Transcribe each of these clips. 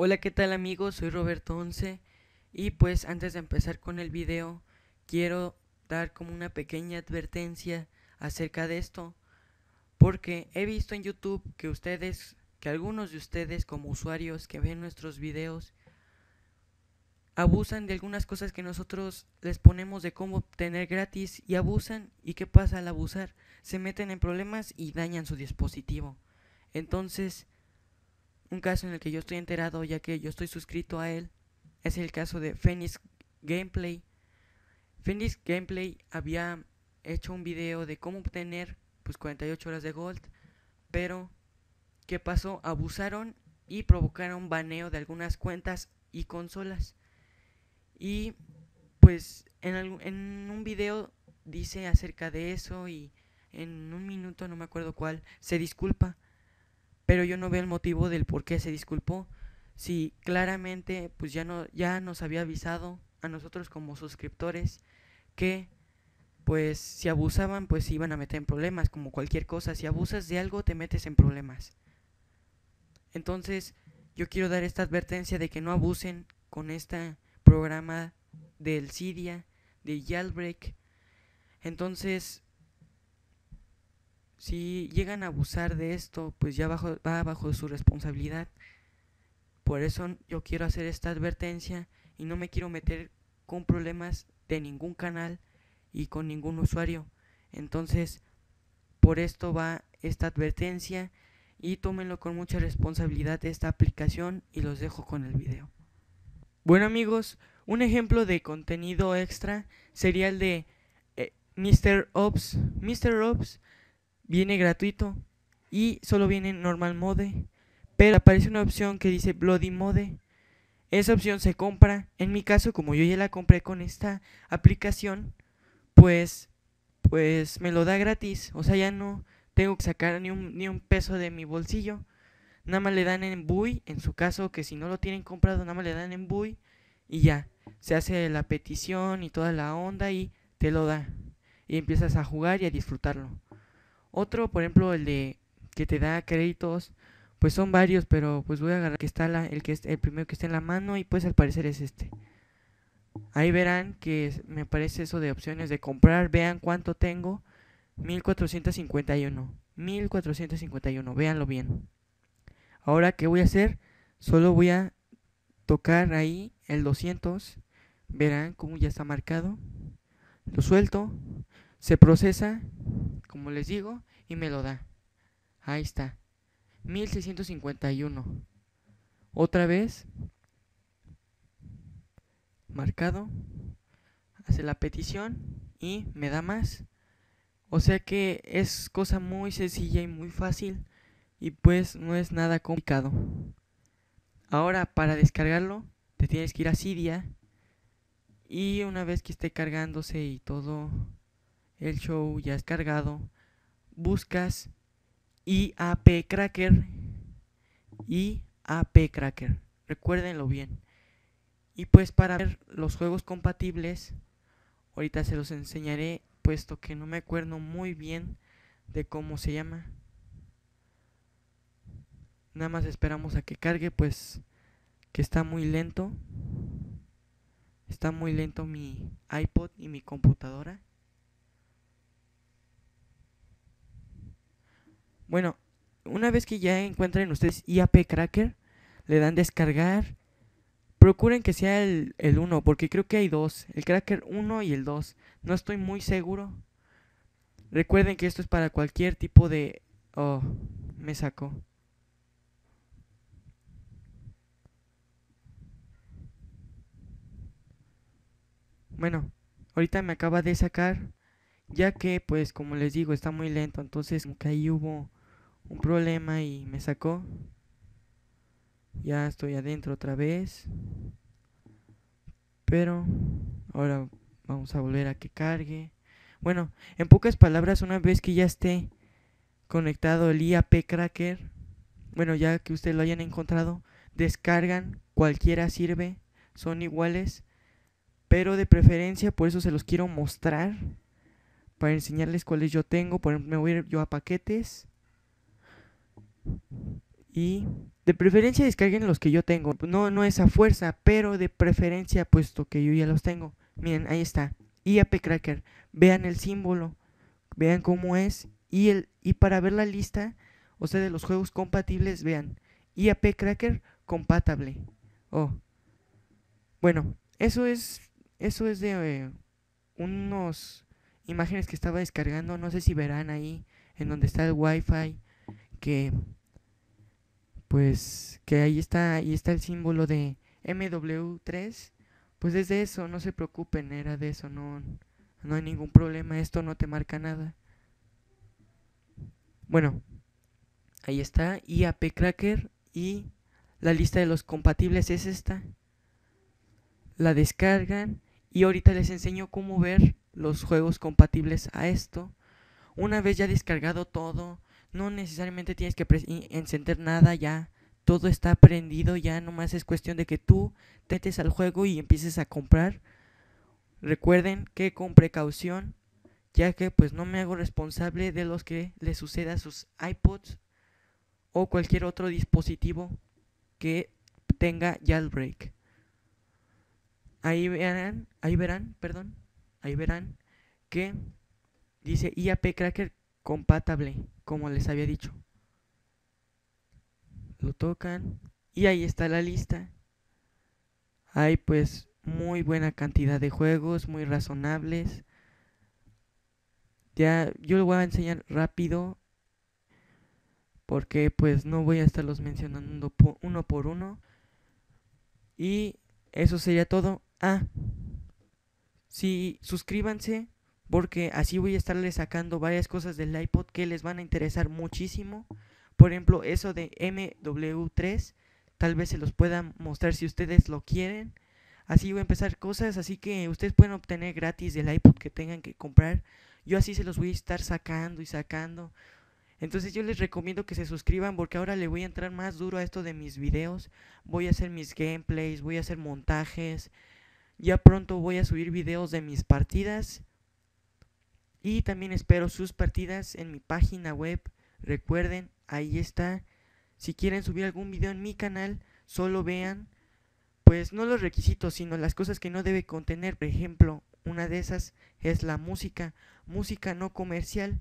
Hola, ¿qué tal amigos? Soy Roberto Once y pues antes de empezar con el video quiero dar como una pequeña advertencia acerca de esto porque he visto en YouTube que ustedes, que algunos de ustedes como usuarios que ven nuestros videos abusan de algunas cosas que nosotros les ponemos de cómo obtener gratis y abusan y qué pasa al abusar, se meten en problemas y dañan su dispositivo. Entonces, un caso en el que yo estoy enterado, ya que yo estoy suscrito a él, es el caso de Phoenix Gameplay. Phoenix Gameplay había hecho un video de cómo obtener pues 48 horas de gold, pero ¿qué pasó? Abusaron y provocaron baneo de algunas cuentas y consolas. Y pues en, en un video dice acerca de eso y en un minuto, no me acuerdo cuál, se disculpa pero yo no veo el motivo del por qué se disculpó. Si claramente pues ya no ya nos había avisado a nosotros como suscriptores que pues si abusaban pues se iban a meter en problemas como cualquier cosa, si abusas de algo te metes en problemas. Entonces, yo quiero dar esta advertencia de que no abusen con este programa del Cydia, de Jailbreak. Entonces, si llegan a abusar de esto, pues ya bajo, va bajo su responsabilidad. Por eso yo quiero hacer esta advertencia y no me quiero meter con problemas de ningún canal y con ningún usuario. Entonces, por esto va esta advertencia y tómenlo con mucha responsabilidad esta aplicación y los dejo con el video. Bueno amigos, un ejemplo de contenido extra sería el de eh, Mr. Ops. Mr. Ops viene gratuito y solo viene en normal mode, pero aparece una opción que dice Bloody Mode. Esa opción se compra, en mi caso como yo ya la compré con esta aplicación, pues pues me lo da gratis, o sea, ya no tengo que sacar ni un, ni un peso de mi bolsillo. Nada más le dan en Bui, en su caso que si no lo tienen comprado, nada más le dan en Bui y ya, se hace la petición y toda la onda y te lo da. Y empiezas a jugar y a disfrutarlo. Otro, por ejemplo, el de que te da créditos, pues son varios, pero pues voy a agarrar que está la, el que es el primero que está en la mano y pues al parecer es este. Ahí verán que me aparece eso de opciones de comprar, vean cuánto tengo, 1451. 1451, véanlo bien. Ahora, ¿qué voy a hacer? Solo voy a tocar ahí el 200. Verán cómo ya está marcado. Lo suelto. Se procesa como les digo, y me lo da. Ahí está. 1651. Otra vez. Marcado. Hace la petición y me da más. O sea que es cosa muy sencilla y muy fácil y pues no es nada complicado. Ahora para descargarlo te tienes que ir a Cydia y una vez que esté cargándose y todo el show ya es cargado, buscas IAP Cracker, IAP Cracker, recuérdenlo bien. Y pues para ver los juegos compatibles, ahorita se los enseñaré, puesto que no me acuerdo muy bien de cómo se llama. Nada más esperamos a que cargue, pues que está muy lento. Está muy lento mi iPod y mi computadora. Bueno, una vez que ya encuentren ustedes IAP Cracker, le dan descargar. Procuren que sea el, 1, porque creo que hay dos. El Cracker 1 y el 2. No estoy muy seguro. Recuerden que esto es para cualquier tipo de... Oh, me sacó. Bueno, ahorita me acaba de sacar, ya que pues como les digo está muy lento, entonces como que ahí hubo un problema y me sacó. Ya estoy adentro otra vez. Pero ahora vamos a volver a que cargue. Bueno, en pocas palabras, una vez que ya esté conectado el IAP Cracker, bueno, ya que ustedes lo hayan encontrado, descargan, cualquiera sirve, son iguales, pero de preferencia, por eso se los quiero mostrar, para enseñarles cuáles yo tengo. Por ejemplo, me voy a ir yo a paquetes Y de preferencia descarguen los que yo tengo. No, no es a fuerza, pero de preferencia puesto que yo ya los tengo. Miren, ahí está. IAP Cracker. Vean el símbolo. Vean cómo es. Y, el, y para ver la lista, o sea, de los juegos compatibles, vean. IAP Cracker compatible. Oh. Bueno, eso es, eso es de eh, unos imágenes que estaba descargando. No sé si verán ahí en donde está el Wi-Fi que pues que ahí está ahí está el símbolo de MW3 pues desde eso no se preocupen era de eso no no hay ningún problema esto no te marca nada. Bueno ahí está IAP Cracker y la lista de los compatibles es esta. La descargan y ahorita les enseño cómo ver los juegos compatibles a esto. Una vez ya descargado todo no necesariamente tienes que encender nada ya. Todo está prendido, ya nomás es cuestión de que tú tetes al juego y empieces a comprar. Recuerden que con precaución, ya que pues no me hago responsable de los que le suceda a sus iPods o cualquier otro dispositivo que tenga jailbreak. Ahí verán, ahí verán, perdón, ahí verán que dice IAP Cracker compatible, como les había dicho. Lo tocan y ahí está la lista. Hay pues muy buena cantidad de juegos, muy razonables. Ya yo lo voy a enseñar rápido porque pues no voy a estarlos mencionando uno por uno. Y eso sería todo. Ah, sí, suscríbanse porque así voy a estarles sacando varias cosas del iPod que les van a interesar muchísimo. Por ejemplo, eso de MW3, tal vez se los pueda mostrar si ustedes lo quieren. Así voy a empezar cosas, así que ustedes pueden obtener gratis del iPod que tengan que comprar. Yo así se los voy a estar sacando y sacando. Entonces yo les recomiendo que se suscriban porque ahora le voy a entrar más duro a esto de mis videos. Voy a hacer mis gameplays, voy a hacer montajes. Ya pronto voy a subir videos de mis partidas y también espero sus partidas en mi página web. Recuerden, ahí está. Si quieren subir algún video en mi canal, solo vean, pues no los requisitos, sino las cosas que no debe contener. Por ejemplo, una de esas es la música, música no comercial.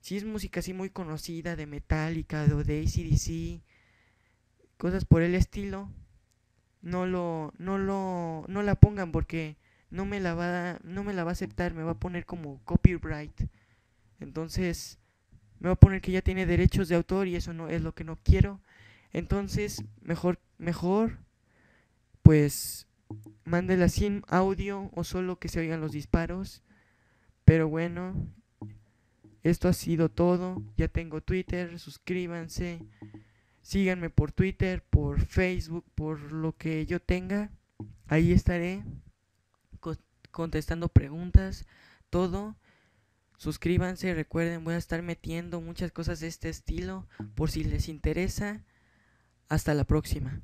Si es música así muy conocida de Metallica o de ACDC, cosas por el estilo, no lo, no lo, no la pongan porque no me la va no me la va a aceptar, me va a poner como copyright. Entonces, me va a poner que ya tiene derechos de autor y eso no es lo que no quiero. Entonces, mejor mejor pues mándela sin audio o solo que se oigan los disparos. Pero bueno, esto ha sido todo. Ya tengo Twitter, suscríbanse. Síganme por Twitter, por Facebook, por lo que yo tenga. Ahí estaré contestando preguntas, todo. Suscríbanse, recuerden, voy a estar metiendo muchas cosas de este estilo por si les interesa. Hasta la próxima.